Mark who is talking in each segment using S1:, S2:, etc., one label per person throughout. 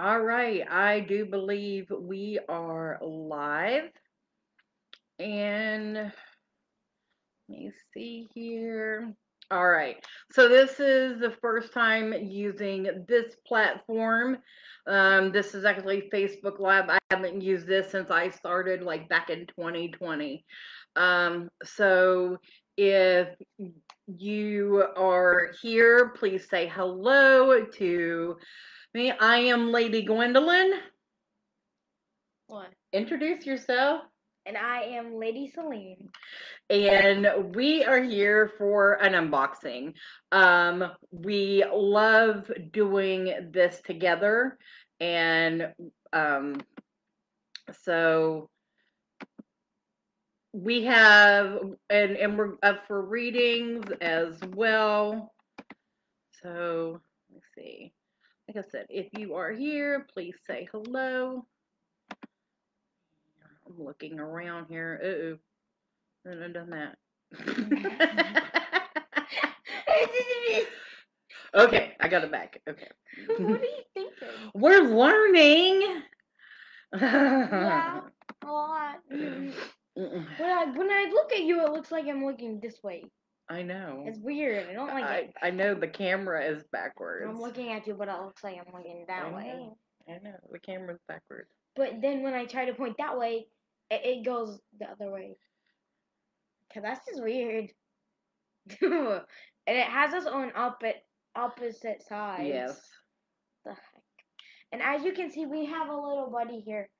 S1: All right, I do believe we are live. And let me see here. All right, so this is the first time using this platform. Um, this is actually Facebook Live. I haven't used this since I started like back in 2020. Um, so if you are here, please say hello to me. I am Lady Gwendolyn.
S2: What?
S1: Introduce yourself.
S2: And I am Lady Selene.
S1: And we are here for an unboxing. Um, we love doing this together. And um, so we have, and, and we're up for readings as well. So let's see. Like I said, if you are here, please say hello. I'm looking around here. Uh oh. I have done that. okay, I got it back. Okay.
S2: what are you thinking?
S1: We're learning.
S2: yeah, a lot. When I when I look at you, it looks like I'm looking this way.
S1: I know.
S2: It's weird. I don't like
S1: I,
S2: it.
S1: I know the camera is backwards.
S2: I'm looking at you, but it looks like I'm looking that
S1: I
S2: way.
S1: know. I know the camera's backwards.
S2: But then when I try to point that way, it, it goes the other way. Cause that's just weird. and it has us on opposite opposite sides.
S1: Yes.
S2: The heck. And as you can see, we have a little buddy here.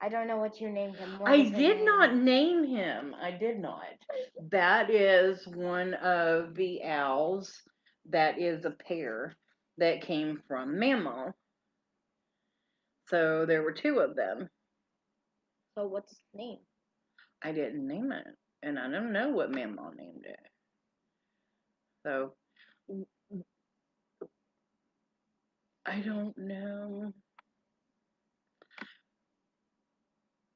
S2: I don't know what you named him. What
S1: I did not name him. I did not. That is one of the owls that is a pair that came from Mammal. So there were two of them.
S2: So what's his name?
S1: I didn't name it, and I don't know what Mammal named it. So I don't know.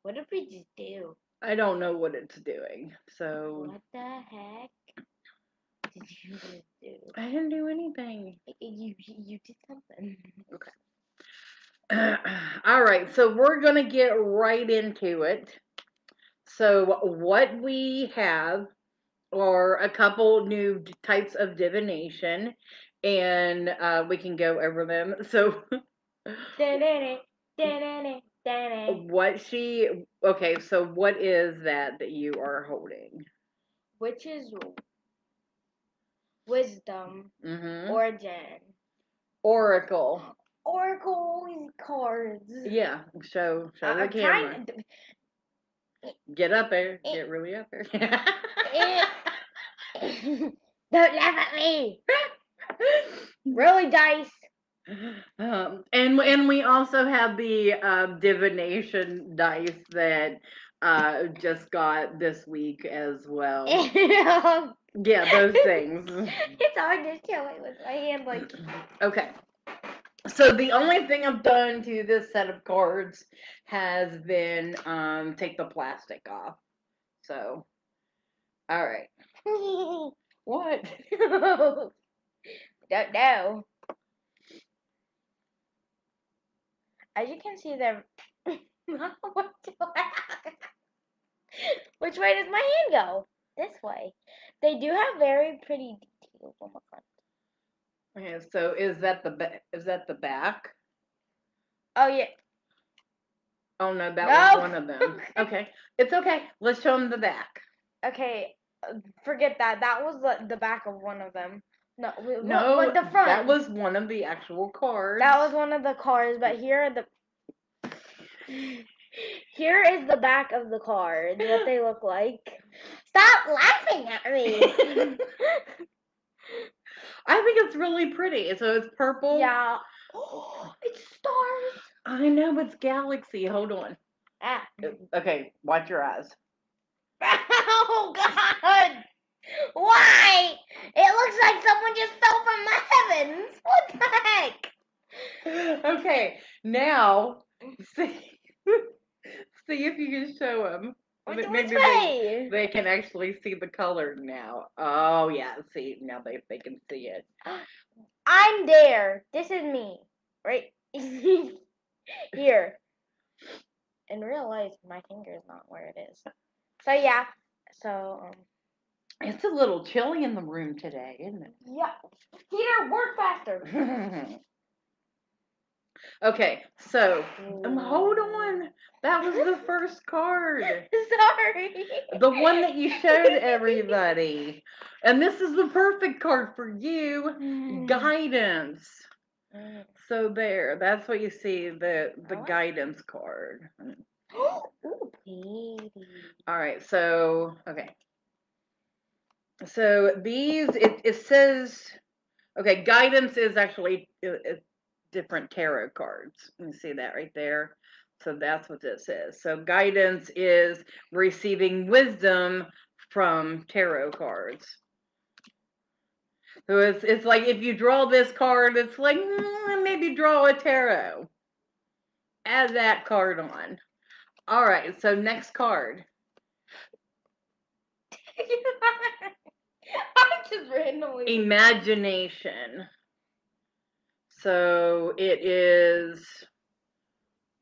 S2: What did we just do?
S1: I don't know what it's doing. So
S2: What the heck did you just do?
S1: I didn't do anything.
S2: You you, did something. Okay.
S1: All right, so we're going to get right into it. So, what we have are a couple new types of divination, and uh, we can go over them. So. what she, okay, so what is that that you are holding?
S2: Which is wisdom,
S1: Mm-hmm.
S2: origin,
S1: Oracle.
S2: oracle cards.
S1: Yeah, show show
S2: Uh,
S1: the camera.
S2: to-
S1: Get up there. Get really up there.
S2: Don't laugh at me. Really, dice.
S1: Um, and and we also have the uh, divination dice that uh, just got this week as well. yeah, those things.
S2: It's hard to show it with my hand like.
S1: Okay. So the only thing I've done to this set of cards has been um, take the plastic off. So, all right. What?
S2: Don't know. As you can see, they're. What do I- Which way does my hand go? This way. They do have very pretty details on the front.
S1: Okay, so is that the ba- is that the back?
S2: Oh yeah.
S1: Oh no, that
S2: No.
S1: was one of them. Okay, it's okay. Let's show them the back.
S2: Okay. Forget that. That was the, the back of one of them. No.
S1: No,
S2: what, the front.
S1: that was one of the actual cars.
S2: That was one of the cars, but here are the. Here is the back of the cards. What they look like. Stop laughing at me.
S1: I think it's really pretty. So it's purple.
S2: yeah. Oh, it's stars.
S1: I know it's galaxy. Hold on.
S2: Ah.
S1: Okay, watch your eyes.
S2: Oh God! Why? Looks like someone just fell from the heavens. What the heck?
S1: Okay, now see see if you can show them. Maybe they- They can actually see the color now. Oh yeah, see now they they can see it.
S2: I'm there. This is me, right? Here. In real life, my finger is not where it is. So yeah. So um.
S1: It's a little chilly in the room today, isn't it?
S2: Yeah. Peter, work faster.
S1: okay, so um, hold on. That was the first card.
S2: Sorry.
S1: The one that you showed everybody. And this is the perfect card for you. Guidance.
S2: Mm.
S1: So there, that's what you see, the the
S2: like
S1: guidance card.
S2: Ooh, baby.
S1: All right, so okay. So these it it says okay, guidance is actually different tarot cards. You see that right there. So that's what this is. So guidance is receiving wisdom from tarot cards. So it's it's like if you draw this card, it's like mm, maybe draw a tarot. Add that card on. All right, so next card.
S2: I just randomly.
S1: Imagination. So it is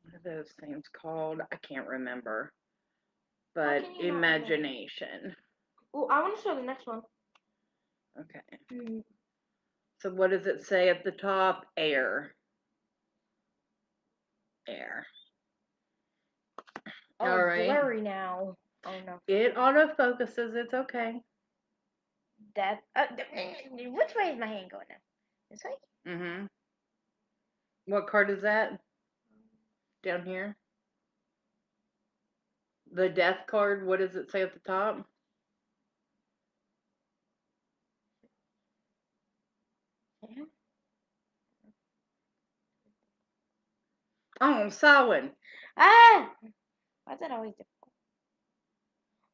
S1: what are those things called? I can't remember. But
S2: can you not remember?
S1: imagination.
S2: Ooh, I want to show the next one.
S1: Okay.
S2: Mm.
S1: So what does it say at the top? Air. Air.
S2: Oh,
S1: All right.
S2: blurry now. Oh no.
S1: It autofocuses. It's okay.
S2: That. Uh, which way is my hand going now? This way.
S1: Mm-hmm. What card is that? Down here? The death card, what does it say at the top?
S2: Yeah.
S1: Oh, Samhain.
S2: Ah! Why is that always difficult?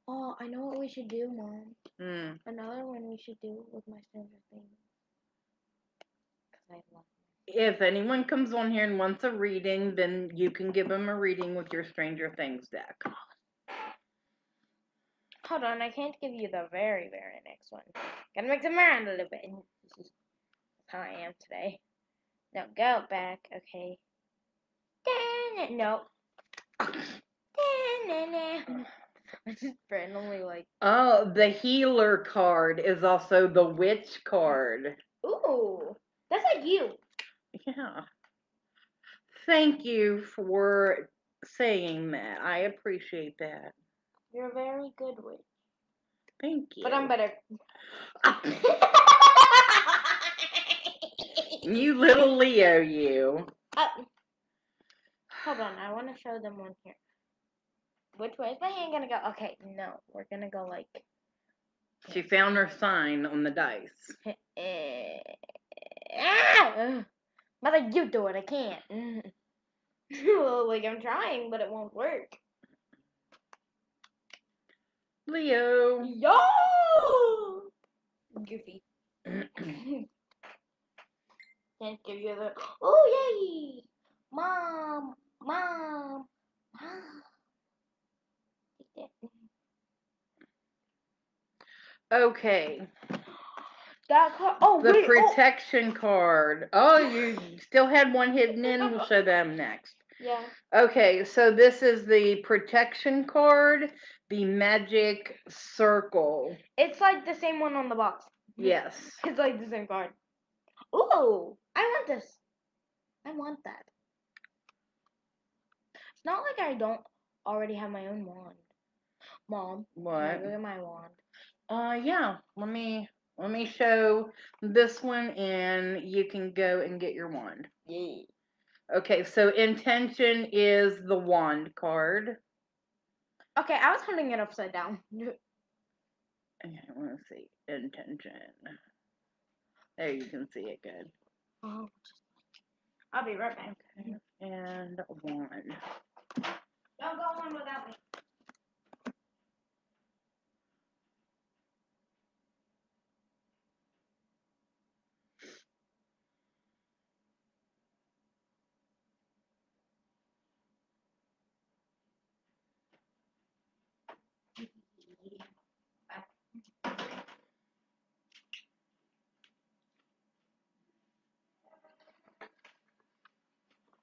S2: Oh, I know what we should do, Mom.
S1: Mm.
S2: Another one we should do with my Stranger Things. Cause I love.
S1: If anyone comes on here and wants a reading, then you can give them a reading with your Stranger Things deck.
S2: Hold on, I can't give you the very, very next one. Gotta mix them around a little bit. This is how I am today. No, go back. Okay. Da-na- No. Da-na-na. Just randomly like.
S1: Oh, the healer card is also the witch card.
S2: Ooh, that's like you.
S1: Yeah. Thank you for saying that. I appreciate that.
S2: You're a very good witch.
S1: Thank you.
S2: But I'm better.
S1: you little Leo, you.
S2: Uh, hold on, I want to show them one here. Which way is my hand gonna go? Okay, no, we're gonna go like.
S1: She found her sign on the dice.
S2: Ah! Mother, you do it. I can't. well, like I'm trying, but it won't work.
S1: Leo.
S2: Yo! Goofy. Can't give you the. Oh yay! Mom, mom, mom. Take that.
S1: Okay.
S2: That car. Oh
S1: The
S2: wait. oh,
S1: protection card. Oh, you still had one hidden in. We'll show them next.
S2: yeah.
S1: Okay, so this is the protection card, the magic circle.
S2: It's like the same one on the box.
S1: Yes.
S2: It's like the same card. Ooh, I want this. I want that. It's not like I don't already have my own wand. Mom,
S1: What?
S2: go get my wand?
S1: Uh, yeah. Let me let me show this one, and you can go and get your wand.
S2: Yeah.
S1: Okay, so intention is the wand card.
S2: Okay, I was holding it upside down.
S1: Okay, I want to see intention. There you can see it good.
S2: Oh, I'll be right back.
S1: And wand.
S2: Don't go on without me.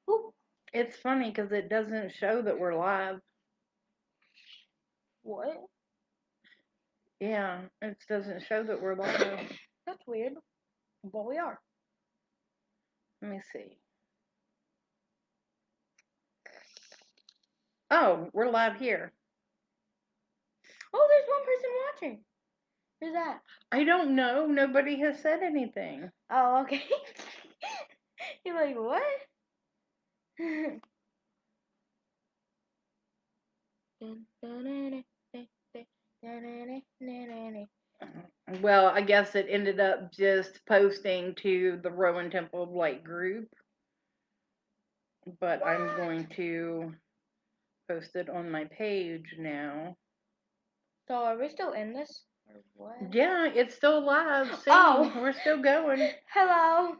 S2: Ooh.
S1: It's funny because it doesn't show that we're live.
S2: What?
S1: Yeah, it doesn't show that we're live.
S2: That's weird. But we are.
S1: Let me see. Oh, we're live here.
S2: Oh, there's one person watching. Who's that?
S1: I don't know. Nobody has said anything.
S2: Oh, okay. You're like, what?
S1: Well, I guess it ended up just posting to the Rowan Temple Blight group. But I'm going to post it on my page now.
S2: so are we still in this? Or what?
S1: Yeah, it's still live. See,
S2: Oh.
S1: we're still going.
S2: Hello.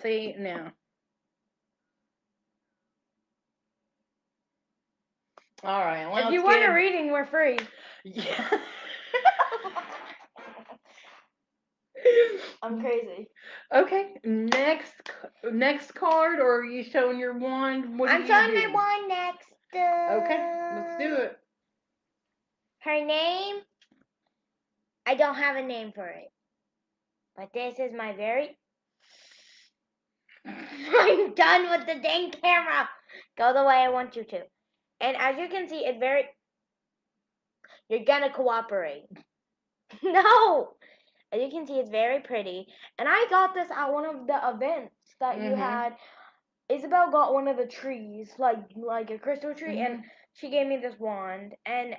S1: See now. All right.
S2: if you want
S1: get-
S2: a reading, we're free.
S1: Yeah.
S2: I'm crazy.
S1: Okay, next next card, or are you showing your wand? What
S2: I'm
S1: you
S2: showing my
S1: do?
S2: wand next.
S1: Okay, uh, let's do it.
S2: Her name, I don't have a name for it. But this is my very. I'm done with the dang camera. Go the way I want you to. And as you can see, it's very. You're gonna cooperate. no! As you can see, it's very pretty. And I got this at one of the events that you
S1: Mhm.
S2: had. Isabel got one of the trees, like like a crystal tree, and she gave me this wand and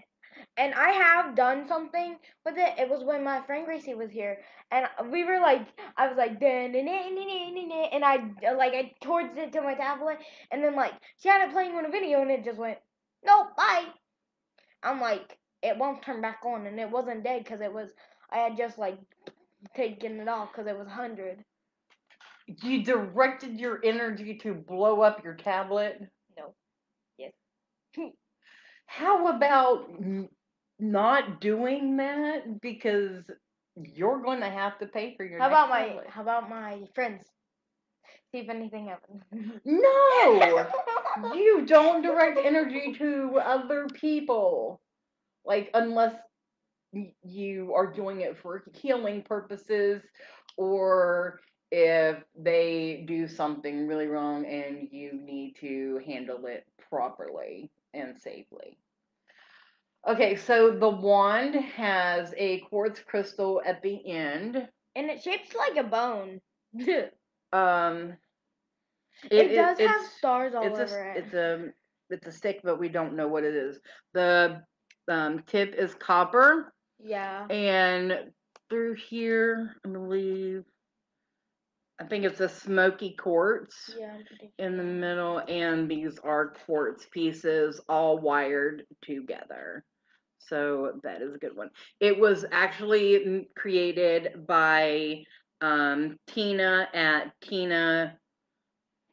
S2: and I have done something with it. It was when my friend Gracie was here, and we were like, I was like, and I like I towards it to my tablet, and then like she had it playing on a video, and it just went, nope, bye. I'm like, it won't turn back on, and it wasn't dead because it was I had just like taken it off because it was hundred.
S1: You directed your energy to blow up your tablet.
S2: No. Yes.
S1: How about not doing that because you're going to have to pay for your.
S2: How about my how about my friends? See if anything happens.
S1: No, you don't direct energy to other people, like unless you are doing it for healing purposes, or if they do something really wrong and you need to handle it properly and safely. Okay, so the wand has a quartz crystal at the end.
S2: and it shapes like a bone. it,
S1: Um,
S2: does have stars all
S1: it's
S2: over
S1: s-
S2: it.
S1: it's a it's a stick, but we don't know what it is. The um, tip is copper,
S2: yeah.
S1: and through here, I believe, I think it's a smoky quartz
S2: Yeah.
S1: In the middle, and these are quartz pieces all wired together. So that is a good one. It was actually created by um, Tina at Tina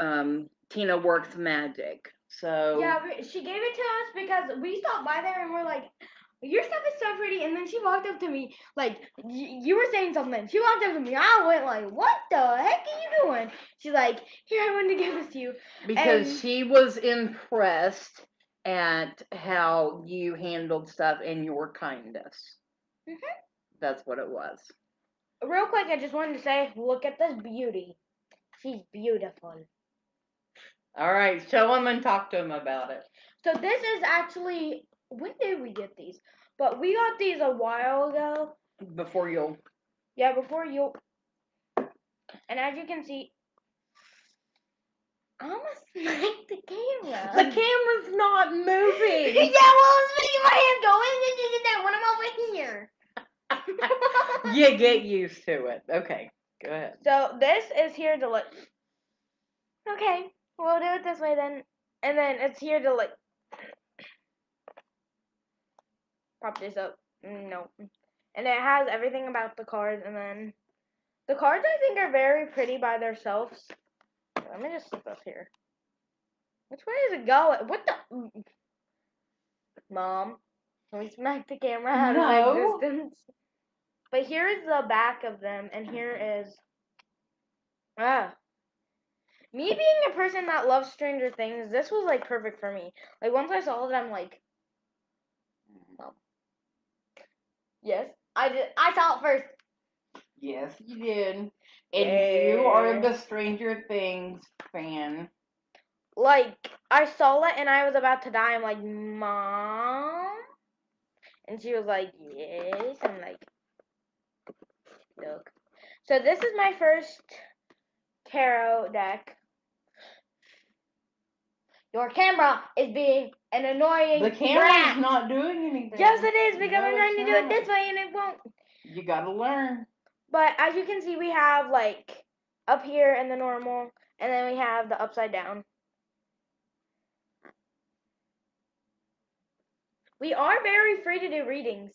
S1: um, Tina Works Magic. So
S2: Yeah, she gave it to us because we stopped by there and we're like, your stuff is so pretty. And then she walked up to me, like, y- you were saying something. She walked up to me. I went like, what the heck are you doing? She's like, here, I wanted to give this to you.
S1: because
S2: and-
S1: she was impressed at how you handled stuff and your kindness.
S2: Mhm.
S1: That's what it was.
S2: Real quick, I just wanted to say, look at this beauty. She's beautiful.
S1: All right, show him and talk to him about it.
S2: So this is actually, when did we get these? But we got these a while ago.
S1: Before you'll
S2: Yeah, before you. And as you can see, I almost smacked the camera.
S1: the camera's not moving.
S2: yeah, well, I was making my hand go in and then when I'm over here.
S1: you get used to it. Okay, go ahead.
S2: So this is here to like. Okay, we'll do it this way then, and then it's here to like. Pop this up. No, and it has everything about the cards, and then the cards I think are very pretty by themselves. Let me just slip this here. Which way is it going? What the? Mm. Mom, can we smack the camera out
S1: No.
S2: of existence? But here is the back of them, and here is. Ah. Me being a person that loves Stranger Things, this was like perfect for me. Like once I saw it, I'm like, Mom. Yes, I did. I saw it first.
S1: Yes, you did. And you are the Stranger Things fan.
S2: Like I saw it and I was about to die. I'm like, Mom, and she was like, Yes. I'm like, look. So this is my first tarot deck. Your camera is being an annoying
S1: The camera's
S2: brat.
S1: not doing anything.
S2: Yes, it is because
S1: No,
S2: I'm trying to
S1: it's
S2: do it
S1: not.
S2: this way and it won't.
S1: You gotta learn.
S2: But as you can see, we have like up here and the normal, and then we have the upside down. We are very free to do readings.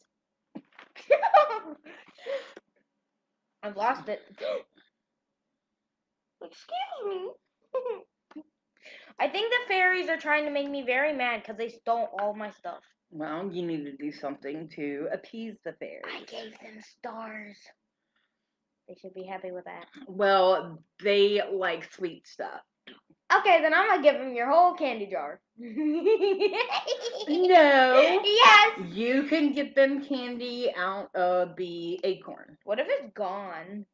S2: I've lost it. Excuse me. I think the fairies are trying to make me very mad because they stole all my stuff.
S1: Well, you need to do something to appease the fairies.
S2: I gave them stars. They should be happy with that.
S1: Well, they like sweet stuff.
S2: Okay, then I'm gonna give them your whole candy jar.
S1: No.
S2: Yes.
S1: You can get them candy out of the acorn.
S2: What if it's gone?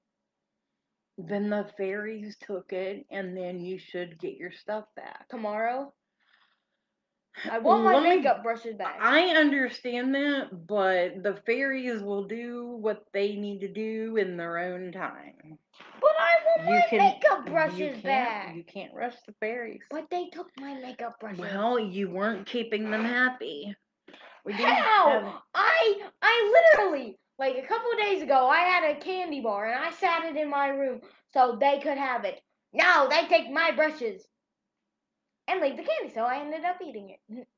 S1: Then the fairies took it, and then you should get your stuff back.
S2: Tomorrow? I want my
S1: Let me-
S2: makeup brushes back.
S1: I understand that, but the fairies will do what they need to do in their own time.
S2: But I want
S1: You
S2: my
S1: can
S2: makeup brushes
S1: can't,
S2: back.
S1: You can't rush the fairies.
S2: But they took my makeup brushes.
S1: Well, you weren't keeping them happy. We have-
S2: How? I I literally like a couple days ago I had a candy bar and I sat it in my room so they could have it. Now they take my brushes and leave the candy, so I ended up eating it.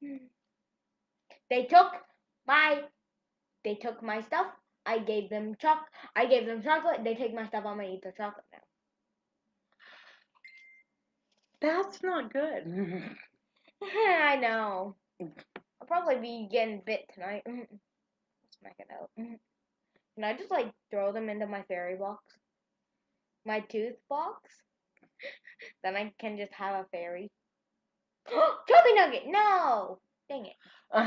S2: Hmm. They took my they took my stuff. I gave them choc I gave them chocolate. They take my stuff. I'm gonna eat the chocolate now.
S1: That's not good.
S2: I know. I'll probably be getting bit tonight. Smack it out. Can I just like throw them into my fairy box? My tooth box? then I can just have a fairy. Chubby Nugget! No! Dang it.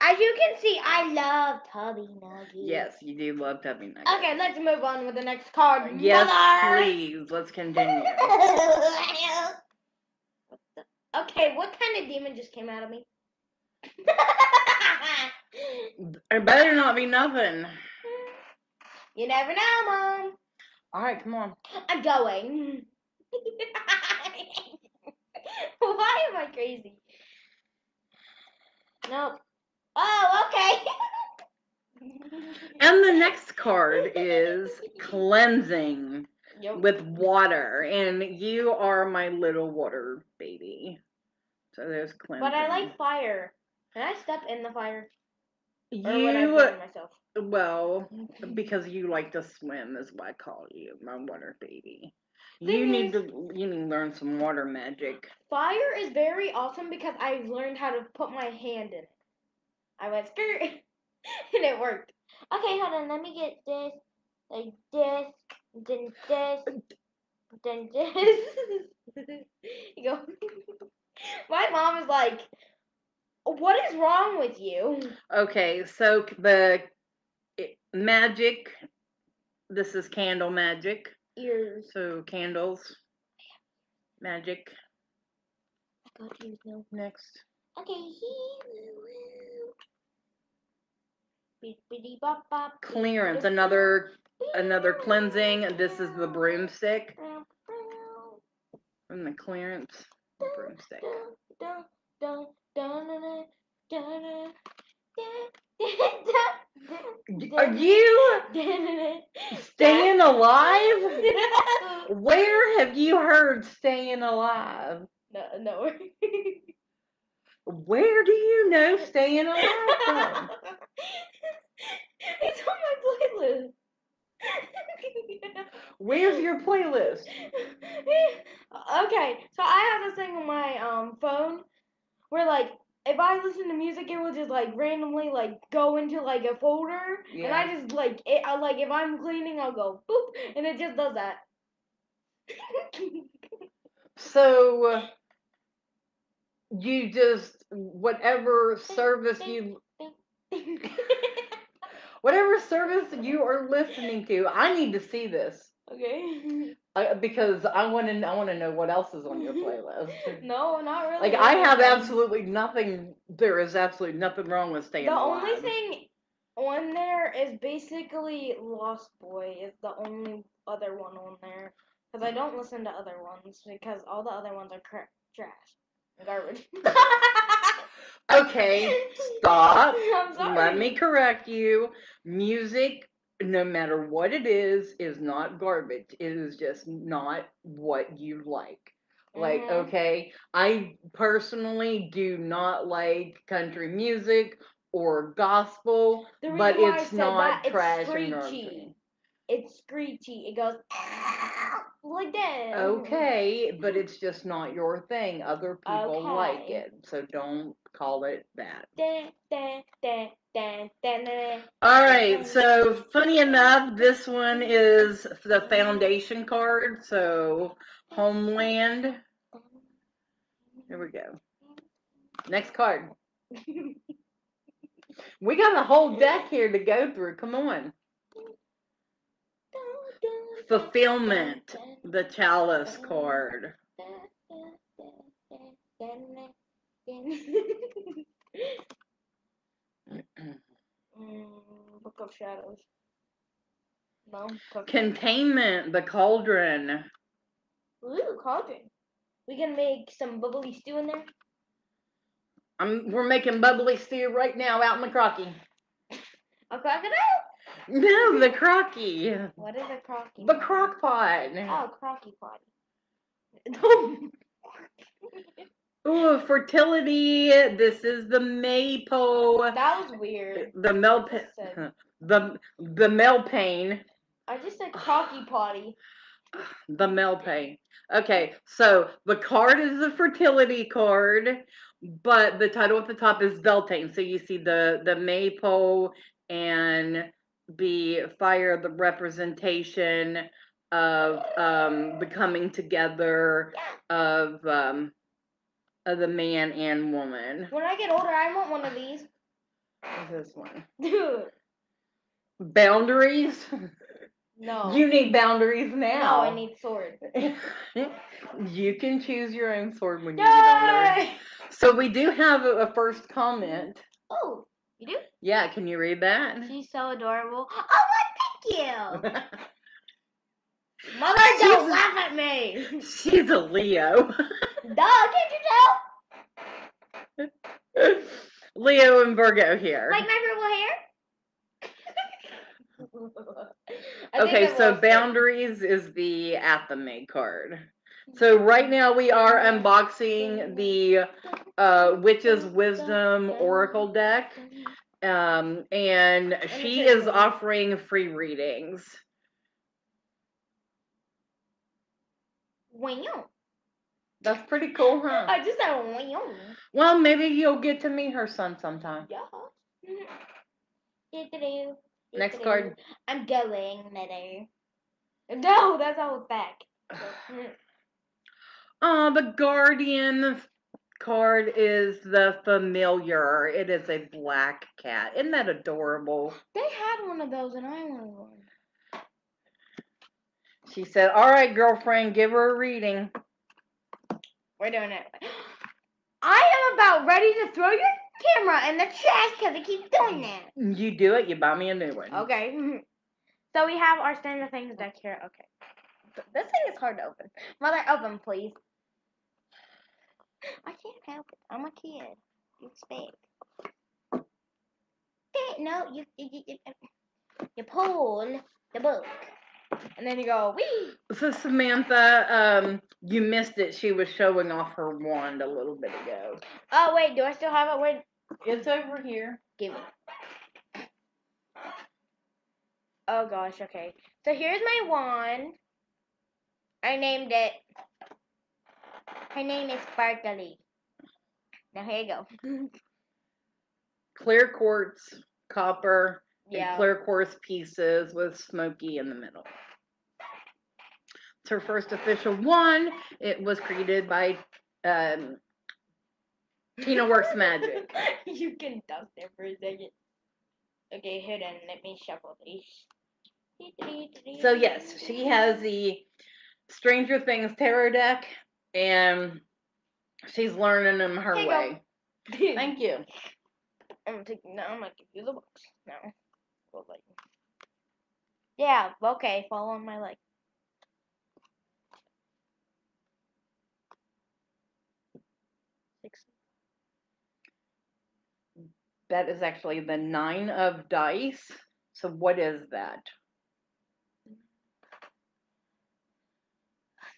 S2: As you can see, I love Tubby Nugget.
S1: yes, you do love Tubby Nuggets.
S2: Okay, let's move on with the next card.
S1: Yes,
S2: Mother!
S1: please. Let's continue.
S2: okay, what kind of demon just came out of me?
S1: It better not be nothing.
S2: you never know, Mom.
S1: All right, come on.
S2: I'm going. Why am I crazy? Nope. Oh, okay.
S1: And the next card is cleansing
S2: Yep.
S1: with water, and you are my little water baby. So there's cleansing.
S2: But I like fire. Can I step in the fire?
S1: You.
S2: would I burn myself?
S1: Well, because you like to swim is why I call you my water baby. You
S2: Thing
S1: need
S2: is-
S1: to you need to learn some water magic.
S2: Fire is very awesome because I've learned how to put my hand in it. I went skirt and it worked. Okay, hold on. Let me get this, like this, then this, then this. you go. my mom is like, "What is wrong with you?"
S1: Okay, so the it, magic. This is candle magic.
S2: Ears.
S1: So candles, magic.
S2: I got you now.
S1: Next.
S2: Okay. Bippity bop bop.
S1: Clearance. Another another cleansing. This is the broomstick from the clearance. Broomstick. Are you staying alive? Where have you heard staying alive?
S2: no, no.
S1: Where do you know staying alive from?
S2: it's on my playlist.
S1: Where's your playlist?
S2: okay, so I have this thing on my um phone where like if I listen to music, it will just like randomly like go into like a folder, and I just like it. I like if I'm cleaning, I'll go boop, and it just does that.
S1: So uh, you just whatever service you whatever service you are listening to, I need to see this
S2: okay.
S1: uh, because I want to I want to know what else is on your playlist.
S2: No, not really.
S1: Like I have absolutely nothing. There is absolutely nothing wrong with staying
S2: The
S1: alive.
S2: only thing on there is basically Lost Boy is the only other one on there because I don't listen to other ones because all the other ones are cra- trash, garbage.
S1: Okay, stop. Let me correct you. Music, no matter what it is, is not garbage. It is just not what you like. Like,
S2: Mhm.
S1: okay, I personally do not like country music or gospel, but
S2: reason why I
S1: it's not
S2: that, it's
S1: trash and.
S2: It's screechy. It goes like that.
S1: Okay, but it's just not your thing. Other people like it, so don't call it that.
S2: Dun, dun, dun, dun, dun, dun.
S1: All right, so funny enough, this one is the foundation card. So Homeland. Here we go. Next card. We got a whole deck here to go through. Come on. Fulfillment, the chalice card.
S2: Mm, Book of Shadows. No.
S1: Containment, the cauldron.
S2: Ooh, cauldron. We can make some bubbly stew in there.
S1: I'm, we're making bubbly stew right now out in the crocky.
S2: A crocodile?
S1: No, the crocky.
S2: What is a crocky?
S1: The crock pot.
S2: Oh, crocky pot.
S1: Ooh, fertility. This is the maypole.
S2: that was weird.
S1: The mel the the melpane.
S2: I just said crocky potty.
S1: The melpane. Okay, so the card is the fertility card, but the title at the top is Beltane. So you see the the maypole and the fire, the representation of um the coming together of um of the man and woman.
S2: When I get older, I want one of these.
S1: This one?
S2: Dude.
S1: Boundaries.
S2: No.
S1: You need boundaries now. no.
S2: I need sword.
S1: you can choose your own sword when you get older. So we do have a, a first comment.
S2: Oh, you do?
S1: Yeah, can you read that?
S2: She's so adorable. Oh, well, thank you. Mother,
S1: She's-
S2: don't laugh at me.
S1: She's a Leo.
S2: Duh, can't you tell?
S1: Leo and Virgo here.
S2: Like my purple hair?
S1: Okay, so
S2: lost it.
S1: boundaries is the Athame card. So right now we are unboxing the uh, Witch's Wisdom Oracle deck. Um, and she is offering free readings.
S2: Wow.
S1: That's pretty cool, huh?
S2: I just said wow.
S1: Well, maybe you'll get to meet her son sometime.
S2: Yeah. Do-do-do,
S1: Next card.
S2: I'm going later. No, that's all back.
S1: Oh, the Guardian card is the familiar. It is a black cat. Isn't that adorable?
S2: They had one of those and I wanted one.
S1: She said, All right, girlfriend, give her a reading.
S2: We're doing it. I am about ready to throw your camera in the trash because it keeps doing that.
S1: You do it, you buy me a new one.
S2: Okay. So we have our Stranger Things deck here. Okay. This thing is hard to open. Mother, open, please. I can't help it. I'm a kid. You expect. Okay, No, you, you, you, you- pull the book. And then you go, wee!
S1: So Samantha, um, you missed it. She was showing off her wand a little bit ago.
S2: Oh, wait, do I still have it? Wait,
S1: It's over here.
S2: give me. Oh gosh, okay. So here's my wand. I named it. Her name is Sparkly. Now here you go.
S1: Clear quartz, copper, and
S2: Yeah.
S1: clear quartz pieces with smoky in the middle. It's her first official one. It was created by um, Tina Works Magic.
S2: you can talk there for a second. Okay, hold on. Let me shuffle these.
S1: So yes, she has the Stranger Things tarot deck, and she's learning them her
S2: Here you
S1: way. Thank you.
S2: I'm take now. I'm gonna give you the box now. Well, like, yeah. Okay. Follow on my leg. Six.
S1: That is actually the nine of dice. So what is that?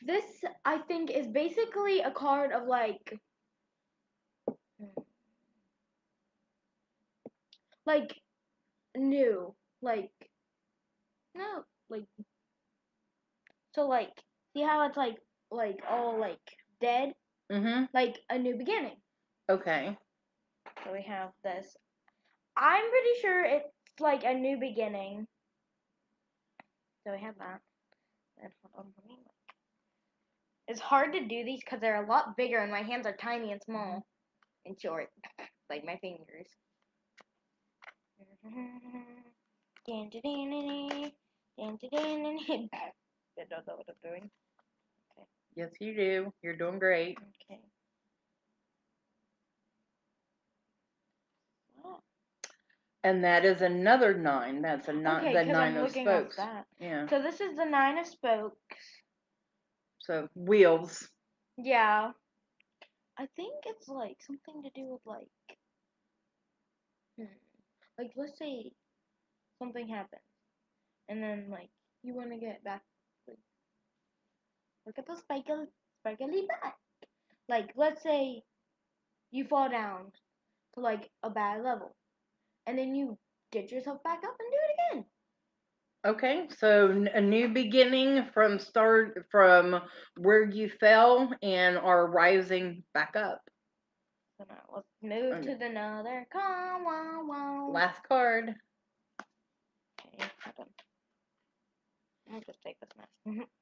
S2: This I think is basically a card of like like new like no like so like see how it's like like all like dead
S1: Mm-hmm.
S2: like a new beginning
S1: Okay.
S2: so we have this i'm pretty sure it's like a new beginning so we have that hold on let me. It's hard to do these because they're a lot bigger and my hands are tiny and small mm-hmm. and short like my fingers I don't know what I'm doing.
S1: Yes, you do. You're doing great.
S2: Okay.
S1: And that is another nine. That's a nine.
S2: Okay,
S1: the nine
S2: I'm
S1: of spokes.
S2: that.
S1: Yeah.
S2: So this is the nine of spokes.
S1: So wheels.
S2: Yeah. I think it's like something to do with like, hmm, like let's say something happens, and then like you want to get back. Like, look at the sparkle, sparkly back. Like let's say you fall down to like a bad level, and then you get yourself back up and do it.
S1: Okay. So a new beginning from start from where you fell and are rising back up.
S2: Let's move
S1: Okay.
S2: to the another. On.
S1: Last card.
S2: Okay, hold on. I'll just take this mess.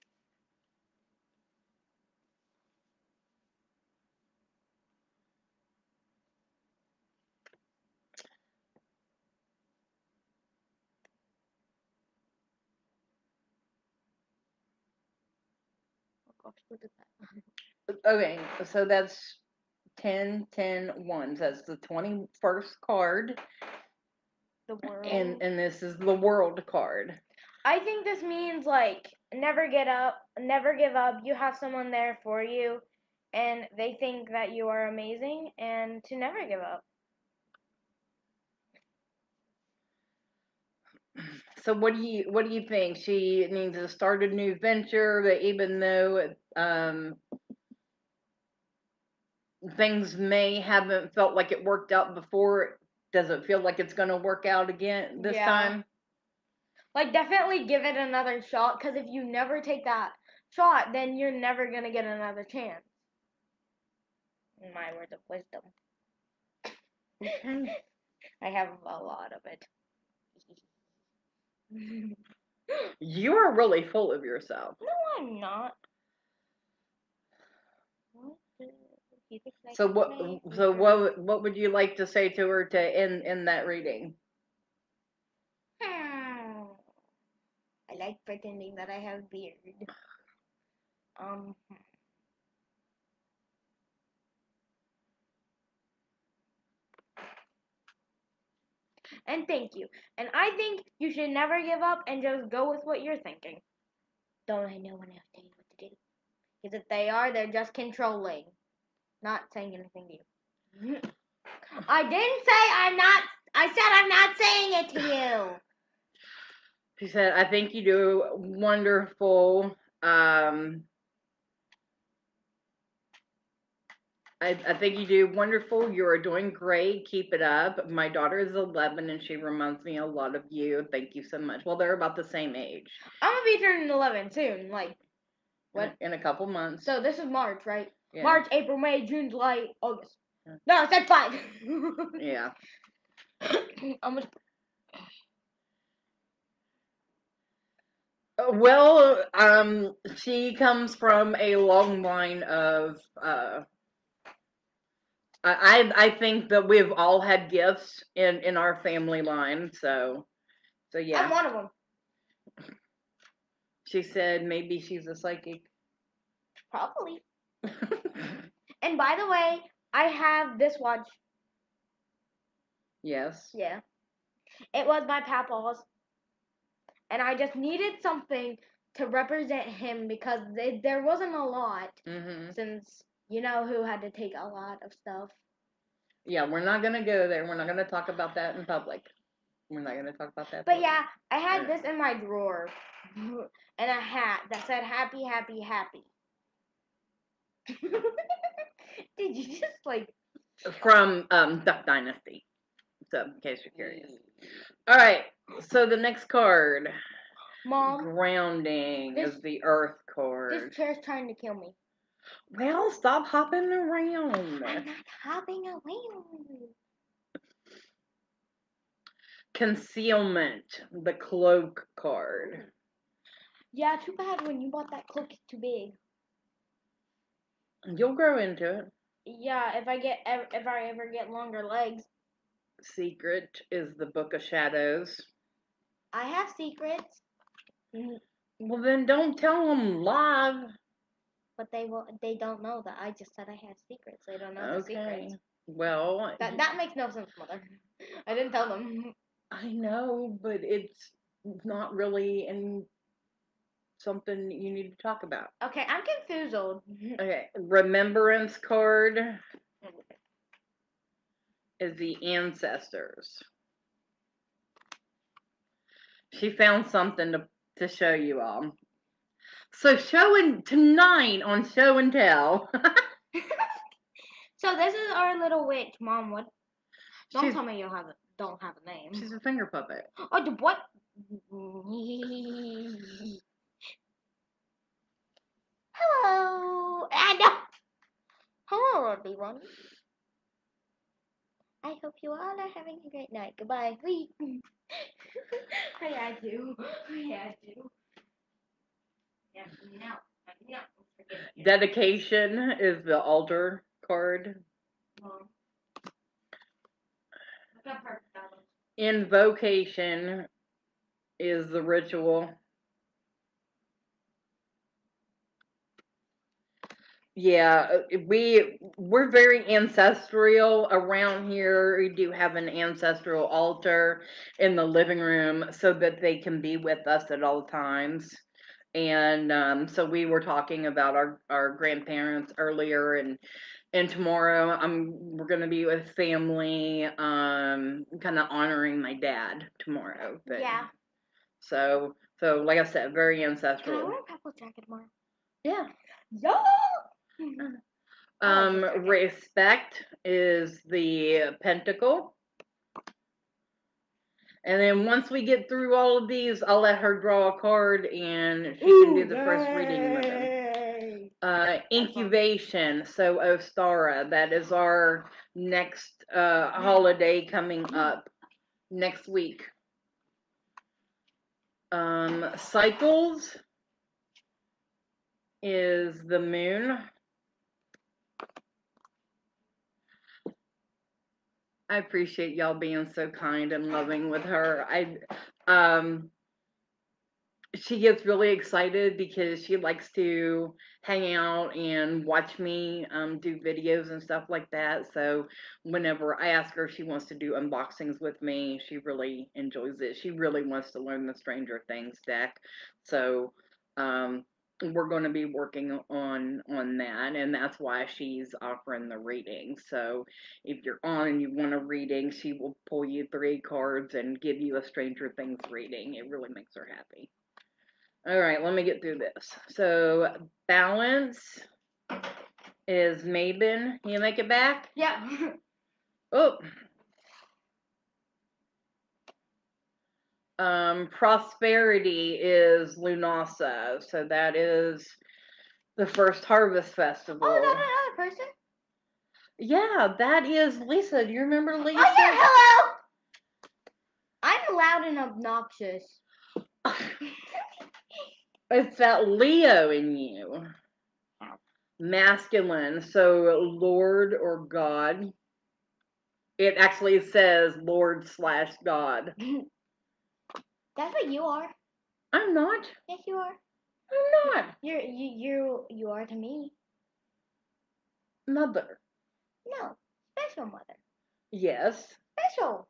S2: gosh, look at that.
S1: Okay. So that's 10, 10, 1. So that's the 21st card.
S2: The world.
S1: And and this is the world card.
S2: I think this means like never get up, never give up. You have someone there for you, and they think that you are amazing, and to never give up.
S1: So what do you what do you think? She needs to start a new venture that even though um things may haven't felt like it worked out before, does it feel like it's gonna work out again this
S2: Yeah.
S1: time?
S2: Like definitely give it another shot, because if you never take that shot, then you're never gonna get another chance. My words of wisdom. I have a lot of it.
S1: You are really full of yourself.
S2: no, I'm not. What the- he looks like
S1: So what so what what would you like to say to her to end in that reading?
S2: Hmm. I like pretending that I have beard. Um. And thank you. And I think you should never give up and just go with what you're thinking. Don't let no one else tell you what to do. Because if they are, they're just controlling, not saying anything to you. I didn't say I'm not. I said I'm not saying it to you.
S1: She said, I think you do wonderful. Um, I, I think you do wonderful. You are doing great. Keep it up. My daughter is 11 and she reminds me a lot of you. Thank you so much. Well, they're about the same age.
S2: I'm gonna be turning 11 soon. Like,
S1: In a-
S2: What?
S1: In a, couple months.
S2: so this is March, right?
S1: yeah.
S2: March, April, May, June, July, August.
S1: Yeah.
S2: No, I said five.
S1: Yeah.
S2: Gonna,
S1: Uh, Well, um, she comes from a long line of. Uh, I I think that we've all had gifts in in our family line, so so yeah.
S2: I'm one of them.
S1: She said maybe she's a psychic.
S2: Probably. And by the way, I have this watch.
S1: yes.
S2: Yeah. It was my papa's. And I just needed something to represent him because they, there wasn't a lot
S1: hmm
S2: since you know who had to take a lot of stuff.
S1: Yeah, we're not gonna go there. We're not gonna talk about that in public. We're not gonna talk about that.
S2: But
S1: public.
S2: yeah, I had this in my drawer and a hat that said happy, happy, happy. Did you just like
S1: from um Duck Dynasty. So in case you're curious. All right. So the next card,
S2: Mom,
S1: grounding,
S2: this-
S1: is the Earth card.
S2: this chair's trying to kill me.
S1: Well, stop hopping around.
S2: I'm not hopping away.
S1: Concealment, the cloak card.
S2: Yeah, too bad when you bought that cloak it's too big.
S1: You'll grow into it.
S2: Yeah, if I get if I ever get longer legs,
S1: Secret is the Book of Shadows.
S2: I have secrets, Mm,
S1: Well, then don't tell them live.
S2: But they will. They don't know that I just said I had secrets. They don't know the
S1: Okay.
S2: secrets.
S1: Well,
S2: That that makes no sense, mother. I didn't tell them.
S1: I know, but it's not really in something you need to talk about.
S2: Okay, I'm confused.
S1: Okay, remembrance card is the ancestors. She found something to, to show you all. So showing tonight on show and tell.
S2: So this is our little witch, Mom. What? Don't
S1: she's,
S2: tell me you have a, don't have a name.
S1: she's a finger puppet.
S2: Oh, the what? Hello. I know. Hello, everyone. I hope you all are having a great night. Goodbye. Wee. I had to. I had to. Yeah, no. No. Forget it.
S1: Dedication is the altar card.
S2: Mom. Look up her fellas.
S1: Invocation is the ritual. Yeah, we we're very ancestral around here. We do have an ancestral altar in the living room so that they can be with us at all times. And um, so we were talking about our our grandparents earlier, and and tomorrow I'm we're gonna be with family, um, kind of honoring my dad tomorrow. But,
S2: Yeah.
S1: So so like I said, very ancestral
S2: Can I wear a purple jacket tomorrow?
S1: Yeah.
S2: Yeah.
S1: Um,
S2: okay.
S1: respect is the pentacle. And then once we get through all of these, I'll let her draw a card and she can do the first reading with them. Uh, incubation, so Ostara, that is our next uh, holiday coming up next week. Um, cycles is the moon. I appreciate y'all being so kind and loving with her. I um she gets really excited because she likes to hang out and watch me um, do videos and stuff like that. So whenever I ask her if she wants to do unboxings with me, she really enjoys it. She really wants to learn the Stranger Things deck. So um, we're going to be working on on that, and that's why she's offering the reading. So if you're on and you want a reading, she will pull you three cards and give you a Stranger Things reading. It really makes her happy. All right, let me get through this. So balance is Mabon. You make it back?
S2: Yeah.
S1: Oh. Um, prosperity is Lunasa. So that is the first harvest festival.
S2: Oh, is that another person?
S1: Yeah, that is Lisa. Do you remember Lisa?
S2: Oh yeah, hello. I'm loud and obnoxious.
S1: It's that Leo in you. Masculine. So Lord or God. It actually says Lord slash God.
S2: That's what you are.
S1: I'm not.
S2: Yes, you are.
S1: I'm not.
S2: You're you you you are to me.
S1: Mother.
S2: No, special mother.
S1: Yes.
S2: Special.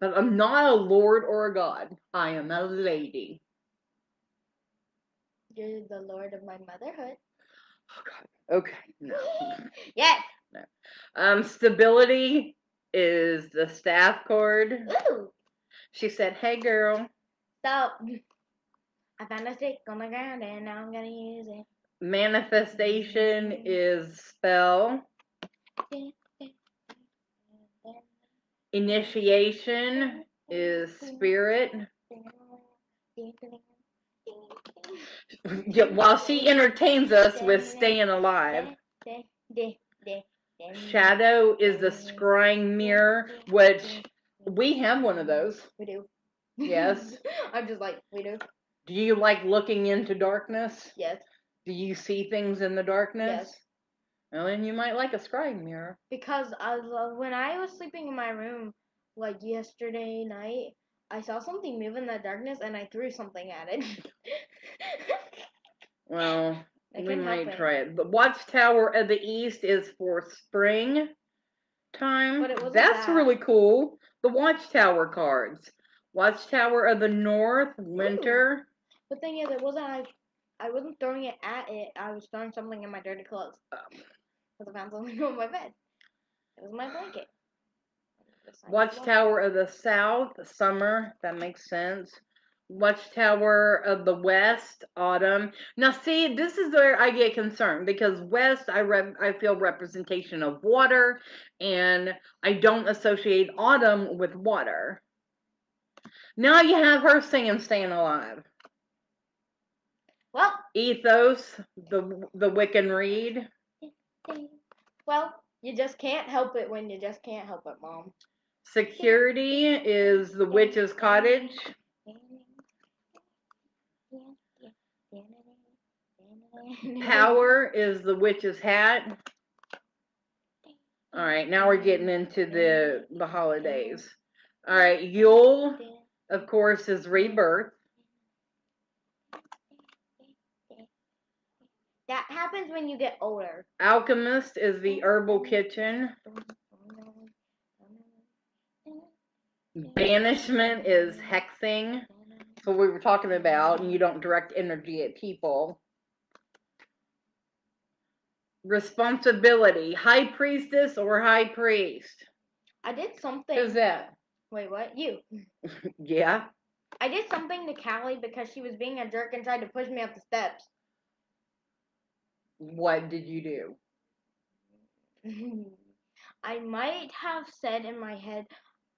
S1: But I'm not a Lord or a God. I am a lady.
S2: You're the lord of my motherhood.
S1: Oh God. Okay. No.
S2: yes. No.
S1: Um, stability is the staff cord.
S2: Ooh.
S1: She said, "Hey, girl."
S2: Stop. I found a stick on the ground and now I'm gonna use it.
S1: Manifestation is spell. Initiation is spirit. While she entertains us with staying alive. Shadow is the scrying mirror, which we have one of those.
S2: We do.
S1: Yes.
S2: I'm just like, we do.
S1: Do you like looking into darkness?
S2: Yes.
S1: Do you see things in the darkness?
S2: Yes.
S1: Well, then you might like a scrying mirror.
S2: Because I was, when I was sleeping in my room, like yesterday night, I saw something move in the darkness and I threw something at it.
S1: Well,
S2: I
S1: we might try it. The Watchtower of the East is for spring time.
S2: But it wasn't
S1: That's
S2: that.
S1: really cool. The Watchtower cards. Watchtower of the North, winter.
S2: The thing is, it wasn't I. I wasn't throwing it at it. I was throwing something in my dirty clothes.
S1: Um,
S2: Because I found something on my bed. It was my blanket.
S1: Watchtower of the South, summer. That makes sense. Watchtower of the West, autumn. Now, see, this is where I get concerned because West, I rep, I feel representation of water, and I don't associate autumn with water. Now you have her singing "Staying Alive."
S2: Well,
S1: Ethos, the the Wiccan Rede.
S2: well, you just can't help it when you just can't help it, mom.
S1: Security is the Witch's Cottage. Power is the Witch's Hat. All right, now we're getting into the the holidays. All right, Yule, of course, is rebirth.
S2: That happens when you get older.
S1: Alchemist is the herbal kitchen. Banishment is hexing. What we were talking about, and you don't direct energy at people. Responsibility, high priestess or high priest?
S2: I did something.
S1: Who's that?
S2: Wait, what? You.
S1: Yeah.
S2: I did something to Callie because she was being a jerk and tried to push me up the steps.
S1: What did you do?
S2: I might have said in my head,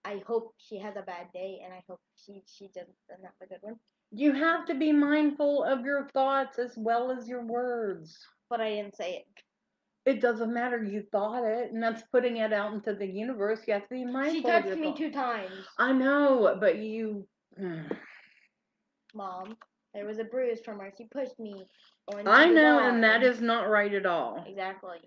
S2: I hope she has a bad day and I hope she she doesn't have a good one.
S1: You have to be mindful of your thoughts as well as your words.
S2: But I didn't say it.
S1: It doesn't matter. You thought it, and that's putting it out into the universe. You have to be mindful.
S2: She touched me two times,
S1: I know, but you.
S2: mom. There was a bruise from her. She pushed me.
S1: I know, and that is not right at all.
S2: exactly.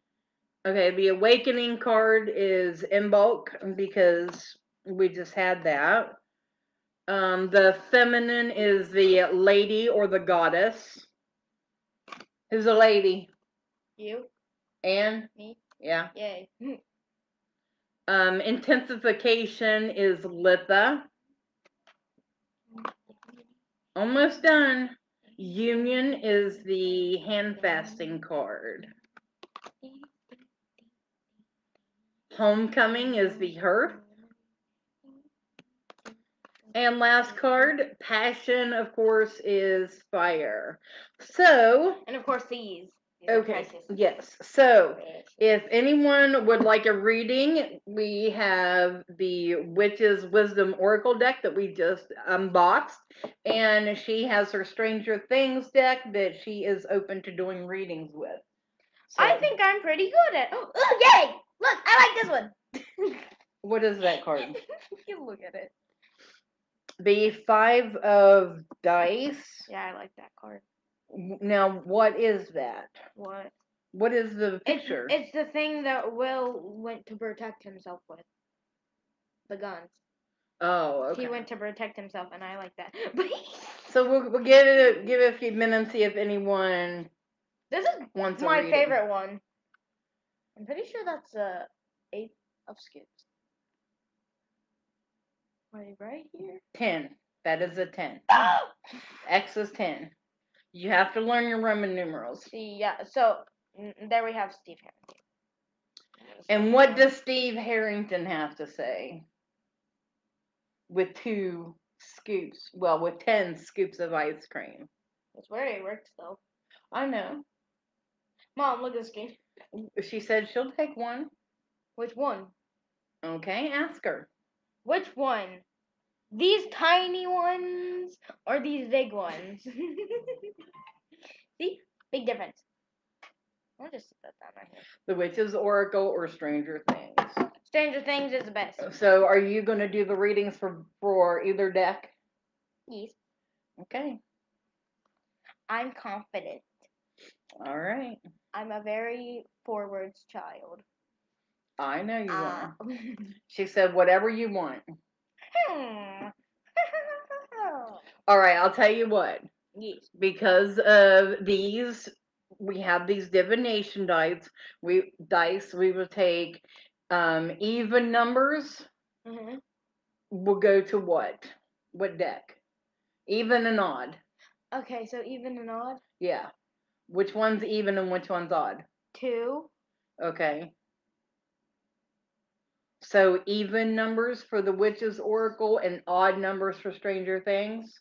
S1: Okay, the awakening card is Imbolc because we just had that. Um, the feminine is the lady or the goddess. Who's a lady?
S2: You,
S1: Anne?
S2: me,
S1: Yeah.
S2: yay.
S1: Um, intensification is Litha. Almost done. Union is the hand fasting card. Homecoming is the hearth. And last card, passion, of course, is fire. So,
S2: And of course these.
S1: Okay, yes. So, if anyone would like a reading, we have the Witch's Wisdom Oracle deck that we just unboxed. And she has her Stranger Things deck that she is open to doing readings with.
S2: I
S1: So,
S2: think I'm pretty good at. Oh, yay! Look, I like this one.
S1: What is that card?
S2: you look at it.
S1: the five of dice.
S2: Yeah, I like that card.
S1: Now, what is that?
S2: What?
S1: What is the
S2: It's,
S1: picture?
S2: it's the thing that Will went to protect himself with. The guns.
S1: oh, okay.
S2: He went to protect himself, and I like that.
S1: So we'll, we'll give it give it a few minutes, see if anyone
S2: this is
S1: wants to
S2: my
S1: read it.
S2: favorite one. I'm pretty sure that's a eight of scoops. Right, right here.
S1: Ten. That is a ten. X is ten. You have to learn your Roman numerals.
S2: See, yeah. So there we have Steve Harrington.
S1: And what does Steve Harrington have to say? With two scoops, well, with ten scoops of ice cream.
S2: That's where it works, though.
S1: I know.
S2: Mom, look at this screen.
S1: She said she'll take one.
S2: Which one?
S1: Okay, ask her.
S2: Which one? These tiny ones or these big ones? See? Big difference. I'll just sit that down right here.
S1: The Witch's Oracle or Stranger Things.
S2: Stranger Things is the best.
S1: So, are you going to do the readings for for either deck?
S2: Yes.
S1: Okay.
S2: I'm confident.
S1: All right.
S2: I'm a very forwards child.
S1: I know you are.
S2: Ah.
S1: She said whatever you want.
S2: Hmm.
S1: All right, I'll tell you what.
S2: yes.
S1: Because of these, we have these divination dice. We dice. We will take um, even numbers.
S2: hmm
S1: Will go to what? What deck? Even and odd.
S2: Okay, so even and odd.
S1: Yeah. Which one's even and which one's odd?
S2: Two.
S1: Okay. So even numbers for the Witch's Oracle and odd numbers for Stranger Things.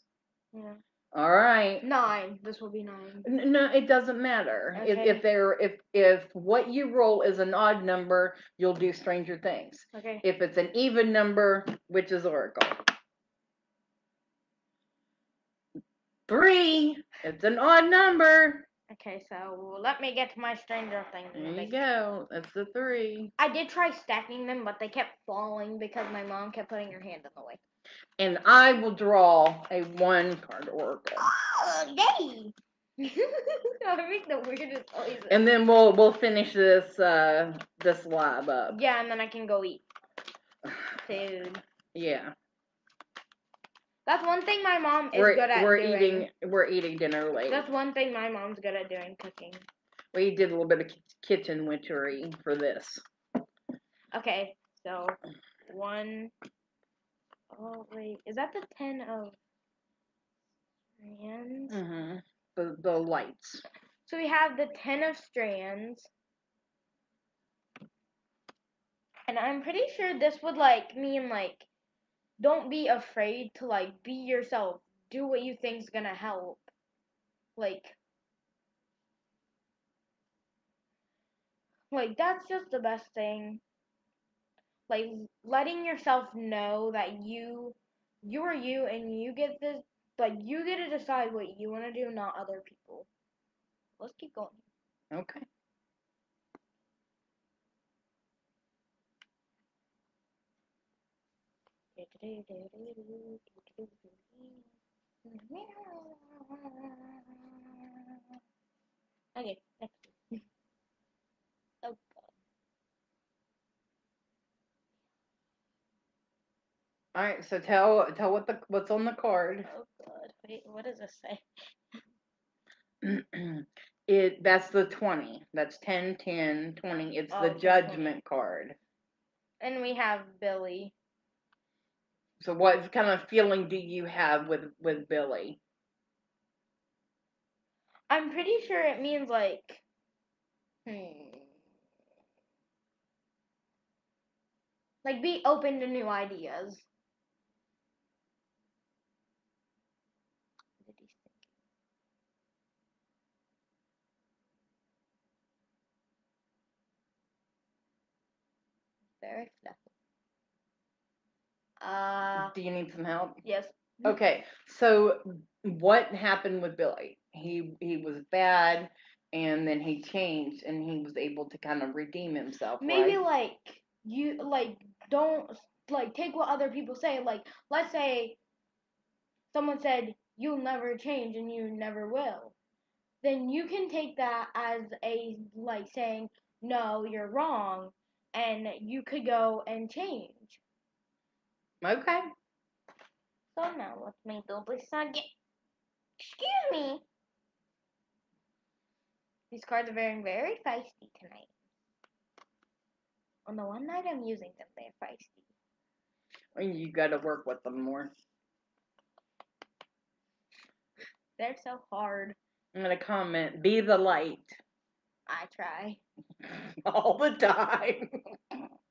S2: Yeah.
S1: All right.
S2: Nine. This will be nine.
S1: N- No, it doesn't matter. If,
S2: Okay.
S1: if they're if if what you roll is an odd number, you'll do Stranger Things.
S2: Okay.
S1: If it's an even number, Witch's Oracle. Three. It's an odd number.
S2: Okay, so let me get to my Stranger Things.
S1: There you go. That's the three.
S2: I did try stacking them, but they kept falling because my mom kept putting her hand in the way.
S1: And I will draw a one card oracle.
S2: Oh, yay! I make the weirdest noises.
S1: And then we'll we'll finish this uh this lab up.
S2: yeah, and then I can go eat food.
S1: Yeah.
S2: That's one thing my mom is
S1: We're
S2: good at
S1: we're
S2: doing.
S1: eating we're eating dinner late.
S2: That's one thing my mom's good at doing, cooking.
S1: We did a little bit of kitchen witchery for this.
S2: Okay, so one oh wait, is that the ten of strands?
S1: Mm-hmm. The the lights.
S2: So we have the ten of strands. And I'm pretty sure this would like mean like don't be afraid to like be yourself. Do what you think's gonna help. Like like that's just the best thing. Like letting yourself know that you you are you and you get this like you get to decide what you want to do, not other people. Let's keep going.
S1: Okay.
S2: Okay, next. Oh god.
S1: All right. So tell tell what the what's on the card.
S2: Oh god. Wait, what does this say?
S1: it that's the 20. That's 10 10 20. It's
S2: Oh,
S1: the
S2: the 20.
S1: judgment card.
S2: And we have Billy.
S1: So what kind of feeling do you have with with Billy?
S2: I'm pretty sure it means like hmm. Like be open to new ideas. What did he say? Very fluffy. Uh
S1: Do you need some help?
S2: yes.
S1: Okay, so what happened with Billy? He he was bad, and then he changed, and he was able to kind of redeem himself.
S2: Maybe
S1: right?
S2: like you like don't like take what other people say. Like let's say someone said you'll never change and you never will, then you can take that as a like saying no, you're wrong, and you could go and change.
S1: Okay.
S2: So now let's make the this again. Excuse me. These cards are very, very feisty tonight. On the one night I'm using them, they're feisty.
S1: You got to work with them more.
S2: They're so hard.
S1: I'm gonna comment. Be the light
S2: I try.
S1: all the time.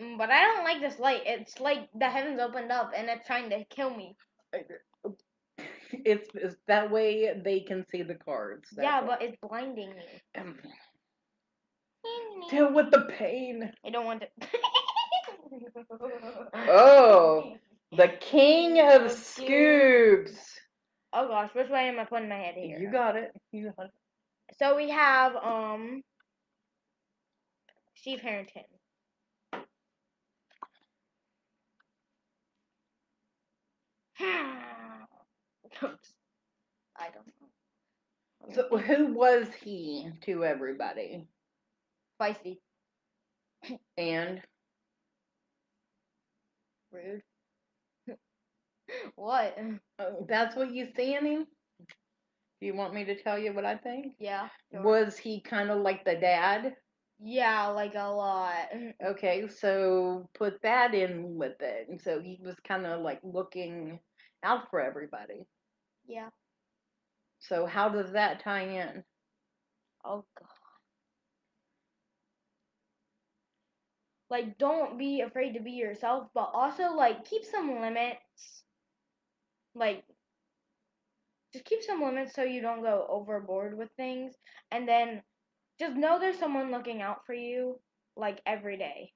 S2: Mm, But I don't like this light. It's like the heavens opened up and it's trying to kill me.
S1: It's, it's that way they can see the cards.
S2: yeah, but it's blinding me.
S1: Um, deal with the pain.
S2: I don't want to.
S1: Oh, The king of scoops.
S2: Oh gosh, which way am I putting my head here?
S1: You got it. You got it.
S2: So we have um Steve Harrington. I don't know.
S1: So who was he to everybody?
S2: Feisty.
S1: And
S2: Rude. what?
S1: oh, that's what you see in him. Do you want me to tell you what I think?
S2: Yeah. sure.
S1: Was he kind of like the dad?
S2: Yeah, like a lot.
S1: Eh, okay, so put that in with it. And so he was kind of like looking out for everybody.
S2: Yeah.
S1: So how does that tie in?
S2: Oh god. Like don't be afraid to be yourself, but also like keep some limits. Like just keep some limits so you don't go overboard with things and then just know there's someone looking out for you like every day.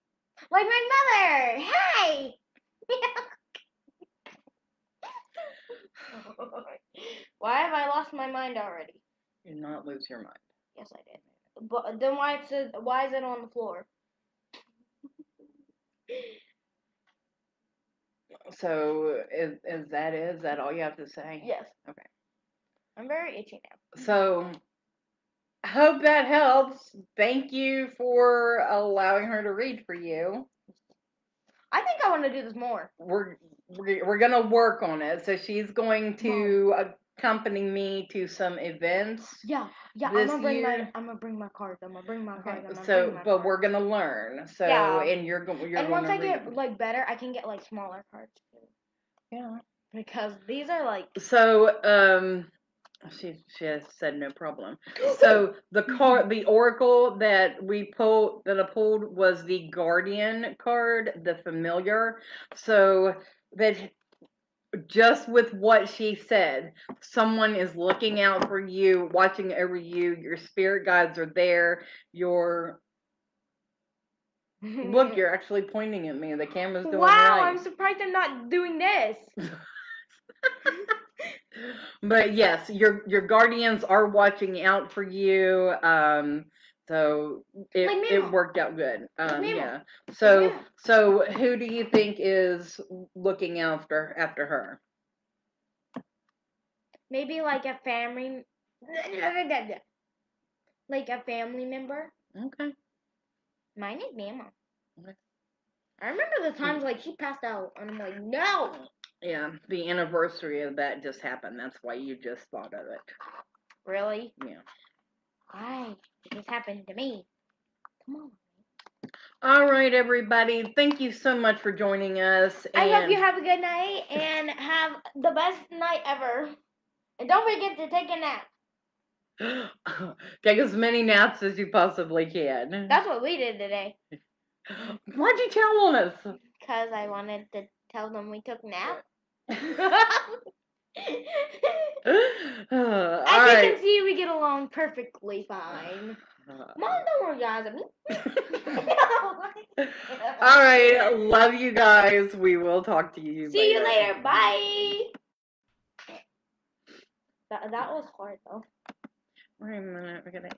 S2: Like my mother. Hey. Why have I lost my mind already?
S1: You not lose your mind.
S2: Yes, I did. But then why it's a, why is it on the floor?
S1: So is is that it? Is that all you have to say?
S2: Yes.
S1: Okay.
S2: I'm very itchy now.
S1: So hope that helps. Thank you for allowing her to read for you.
S2: I think I want to do this more.
S1: We're we're, we're gonna work on it. So she's going to accompany me to some events.
S2: Yeah, yeah. I'm gonna bring my I'm gonna bring my cards. I'm gonna bring my
S1: Okay,
S2: cards. I'm
S1: so but we're gonna learn. So
S2: Yeah.
S1: and you're going you're
S2: and
S1: going
S2: once
S1: to
S2: I get like better, I can get like smaller cards too.
S1: yeah.
S2: Because these are like
S1: So um she she has said no problem. So the card the oracle that we pulled that I pulled was the guardian card, the familiar. So that just with what she said, someone is looking out for you, watching over you, your spirit guides are there, your look, you're actually pointing at me. The camera's doing
S2: wow.
S1: right.
S2: I'm surprised I'm not doing this.
S1: but yes, your your guardians are watching out for you. Um, so it
S2: Like
S1: it worked out good. Um,
S2: Mama.
S1: yeah. So so who do you think is looking after after her?
S2: Maybe like a family, like a family member.
S1: Okay.
S2: Mine is Mama.
S1: Okay.
S2: I remember the times like she passed out, and I'm like, no.
S1: Yeah, the anniversary of that just happened. That's why you just thought of it.
S2: Really?
S1: Yeah.
S2: Why? It just happened to me. Come on.
S1: All right, everybody. Thank you so much for joining us.
S2: I hope you have a good night and have the best night ever. And don't forget to take a nap.
S1: Take as many naps as you possibly can.
S2: That's what we did today.
S1: Why'd you tell on us?
S2: Because I wanted to tell them we took nap. As you can see, we get along perfectly fine. Mom, don't orgasm me.
S1: All right. Love you guys. We will talk to you.
S2: See you later. Bye. That, that was hard though.
S1: Wait a minute. We're gonna.